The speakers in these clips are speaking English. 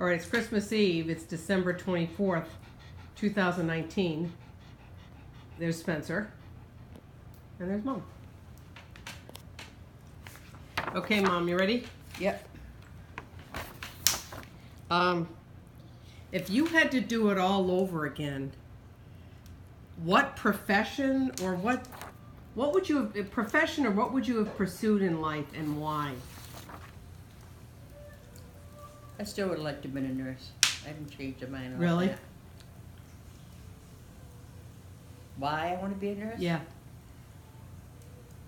All right, it's Christmas Eve. It's December 24th, 2019. There's Spencer. And there's Mom. Okay, Mom, you ready? Yep. Um, if you had to do it all over again, what profession or what what would you have profession or what would you have pursued in life and why? I still would like to have been a nurse. I haven't changed my mind on Really? that. Why I want to be a nurse? Yeah.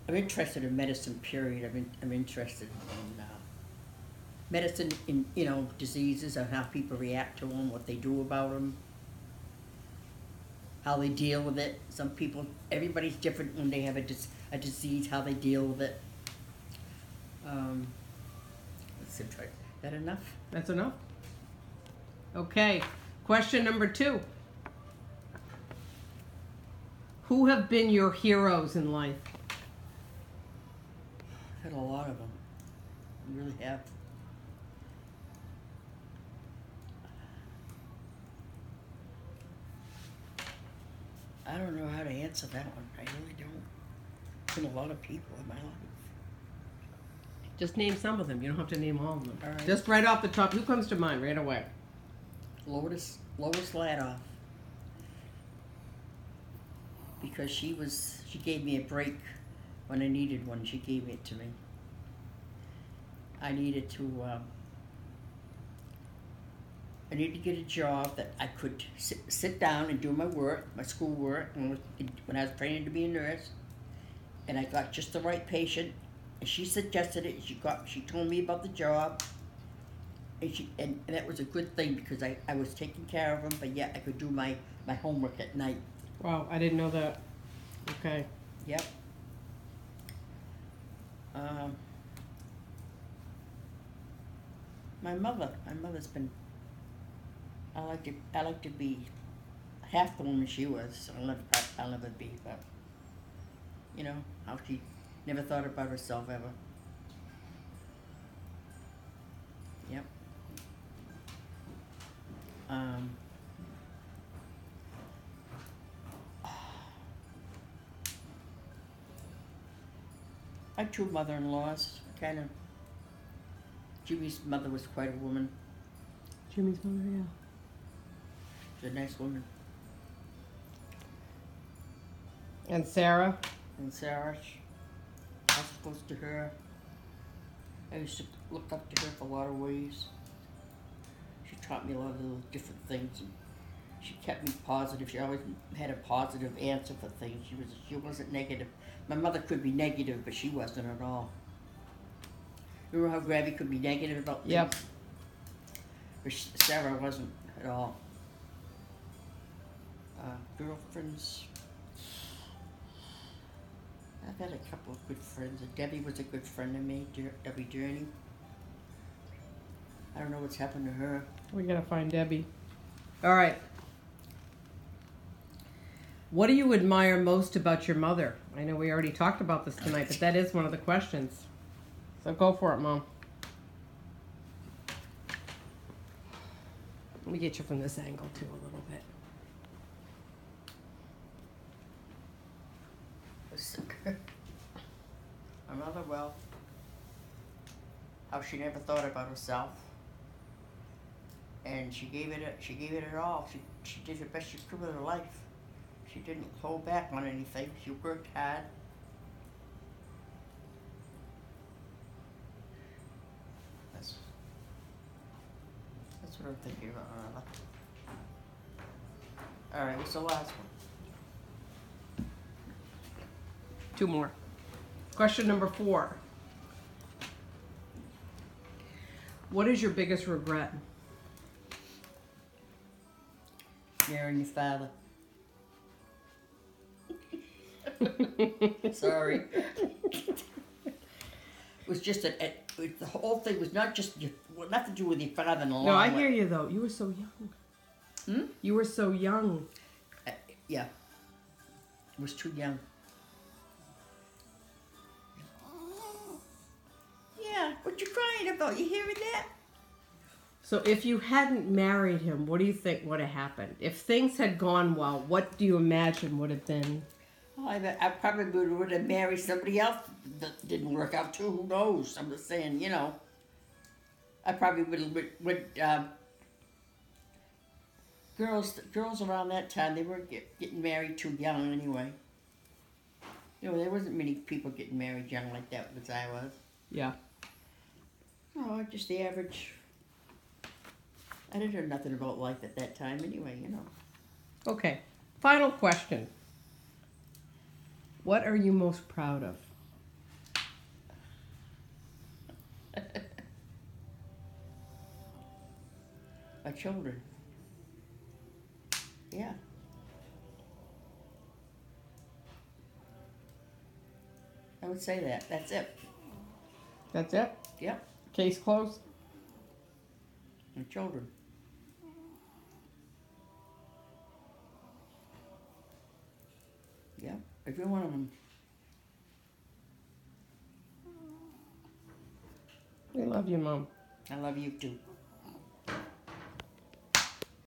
I'm interested in medicine. Period. I'm in, I'm interested in uh, medicine in you know diseases and how people react to them, what they do about them, how they deal with it. Some people, everybody's different when they have a dis- a disease, how they deal with it. Um, let's see, try that enough. That's enough? Okay. Question number two. Who have been your heroes in life? I had a lot of them. I really have. I don't know how to answer that one. I really don't. It's Been a lot of people in my life. Just name some of them. You don't have to name all of them. All right. Just right off the top. Who comes to mind right away? Lotus Lois Ladoff. Because she was she gave me a break when I needed one. She gave it to me. I needed to um, I needed to get a job that I could sit, sit down and do my work, my school work, when I was, when I was training to be a nurse. And I got just the right patient. And she suggested it. She got she told me about the job. And, she, and, and that was a good thing because I, I was taking care of him, but yet I could do my, my homework at night. Wow, I didn't know that. Okay. Yep. Um, my mother, my mother's been. I like to, I like to be half the woman she was. I'll never, I'll never be, but you know how she never thought about herself ever. Yep. Um. I had two mother-in-laws. Kind of. Jimmy's mother was quite a woman. Jimmy's mother, yeah. She's a nice woman. And Sarah? And Sarah, she, I was close to her. I used to look up to her for a lot of ways. She taught me a lot of little different things, and she kept me positive. She always had a positive answer for things. She was she wasn't negative. My mother could be negative, but she wasn't at all. Remember how Gravy could be negative about things? Yep. But Sarah wasn't at all. Uh, girlfriends. I've had a couple of good friends. Debbie was a good friend of me, Jer- Debbie Journey. I don't know what's happened to her. We gotta find Debbie. All right. What do you admire most about your mother? I know we already talked about this tonight, but that is one of the questions. So go for it, Mom. Let me get you from this angle too a little bit. My mother, well, how she never thought about herself, and she gave it. She gave it her all. She she did the best she could with her life. She didn't hold back on anything. She worked hard. That's that's what I'm thinking about mother. All right, what's the last one? Two more. Question number four. What is your biggest regret? Marrying your father. Sorry. it was just a, it- the whole thing was not just your, well, nothing to do with your father-in-law. No, I hear you though. You were so young. Hmm? You were so young. Uh, yeah. I was too young. You crying about? You hearing that? So if you hadn't married him, what do you think would have happened? If things had gone well, what do you imagine would have been? I, I probably would, would have married somebody else that didn't work out too. Who knows? I'm just saying, you know. I probably would would, would um, girls girls around that time they weren't get, getting married too young anyway. You know, there wasn't many people getting married young like that as I was. Yeah. Oh, no, just the average. I didn't know nothing about life at that time anyway, you know. Okay. Final question. What are you most proud of? My children. Yeah. I would say that. That's it. That's it? Yep. Case closed? My children. Yep. Every one of them. We love you, Mom. I love you too.